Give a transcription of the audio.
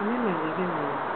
你买一个人。